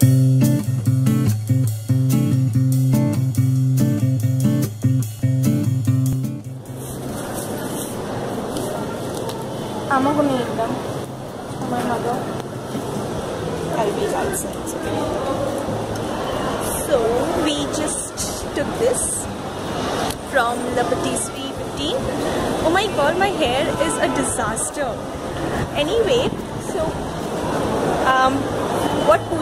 I'm gonna eat them. My mother. I'll be outside. So, so we just took this from La Patisserie 15. Oh my god, my hair is a disaster. Anyway, so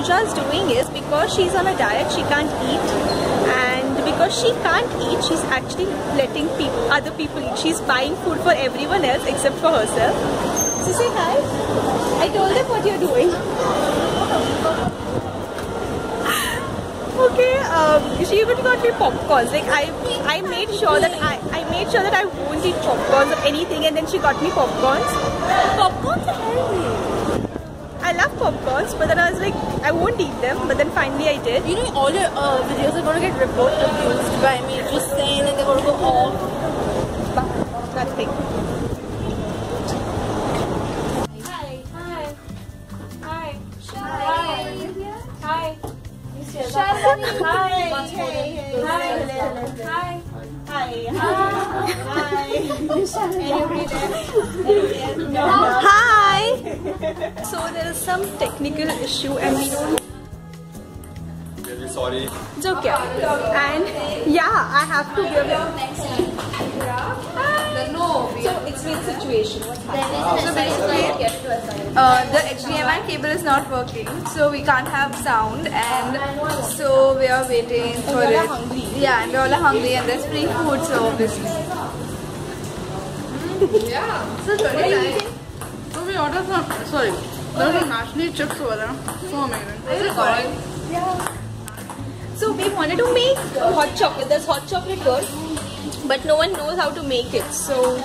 what Pooja is doing is because she's on a diet, she can't eat, and because she can't eat, she's actually letting people, other people eat. She's buying food for everyone else except for herself. So say hi. I told them what you're doing. okay, um, she even got me popcorns. Like I, I made sure that I, I made sure that I won't eat popcorns or anything, and then she got me popcorns. Popcorns are healthy. I love popcorns, but then I was like, I won't eat them. But then finally I did. You know, all your uh, videos are going to get report abused by me just saying that they're going to go off. But nothing. Hi. Hi. Hi. Hi. Hi. Shalini. Hi. Hi. Hi. Hi. Hi. So there is some technical issue and we don't Really sorry. It's okay. And yeah, I have to give it. No. So explain the situation. So basically, uh, the HDMI cable is not working, so we can't have sound, and so we are waiting for it. Yeah, and we all are hungry, and there's free food, so obviously. yeah. So what are you eating? So we ordered some, sorry, there some Nachni chips over there. So amazing. Recording? So we wanted to make hot chocolate. There's hot chocolate here, but no one knows how to make it. So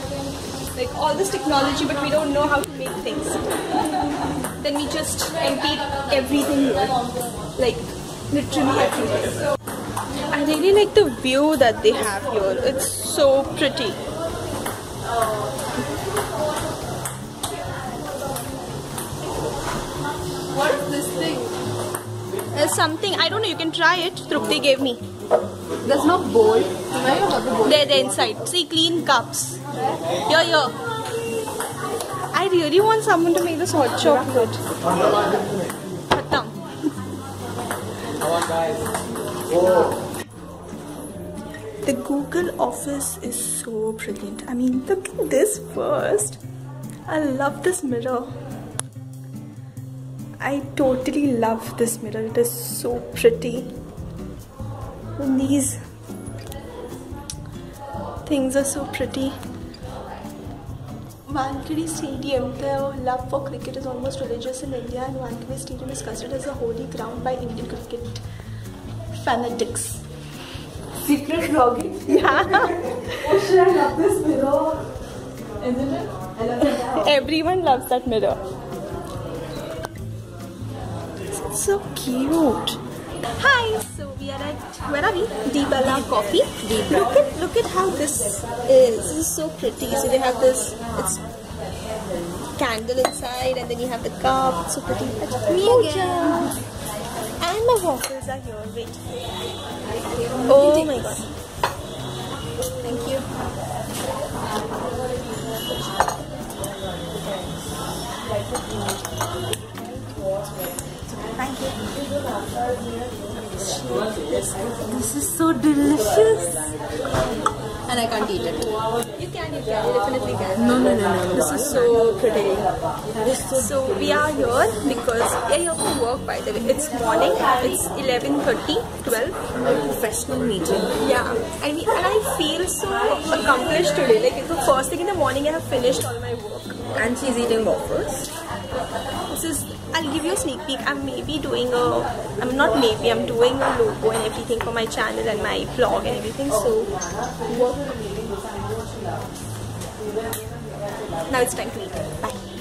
like all this technology, but we don't know how to make things. Then we just emptied everything like literally everything. I really like the view that they have here. It's so pretty. What is this thing? There's something I don't know. You can try it. Trupti gave me. There's no bowl. Where you got the bowl? They're, they're inside. See, clean cups. Here, here. I really want someone to make this hot chocolate. Khatam. The Google Office is so brilliant. I mean, look at this first. I love this mirror. I totally love this mirror. It is so pretty. And these things are so pretty. Wankhede Stadium, the love for cricket is almost religious in India, and Wankhede Stadium is considered as a holy ground by Indian cricket fanatics. Secret vlogging. Yeah. Oh, she loves this mirror. Everyone loves that mirror. It's so cute. Hi. So we are at where are we? Di Bella Coffee. Look at look at how this is. This is so pretty. So they have this. It's candle inside, and then you have the cup. It's so pretty. Me again. And my waffles are here. Wait. Oh my god. Thank you. This is so delicious. And I can't eat it. You can, you can, you definitely can. No, no, no, no. This is so pretty. So we are here because we are here for work by the way. It's morning, it's 11.30, 12. Professional meeting. Yeah, and, we, and I feel so accomplished today. Like the first thing in the morning I have finished all my work. And she's eating waffles. This is, I'll give you a sneak peek. I'm maybe doing a, I'm not maybe, I'm doing a logo and everything for my channel and my vlog and everything. So, work. Now it's time to eat. Bye.